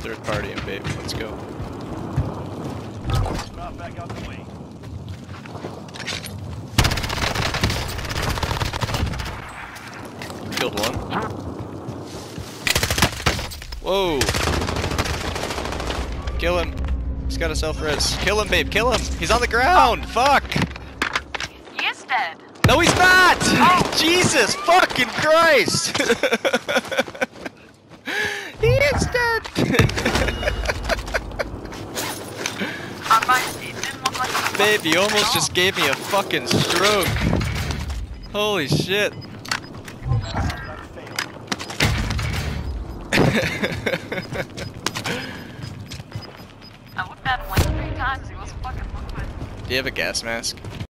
third party and babe. Let's go. Drop back out the way. Killed one. Whoa. Kill him. He's got a self-res. Kill him, babe. Kill him. He's on the ground. Fuck. He is dead. No, he's not. Oh. Jesus fucking Christ. he is dead. On my it didn't look like he was babe, you almost just gave me a fucking stroke. Holy shit. I looked at him like three times. He was fucking moving. Do you have a gas mask?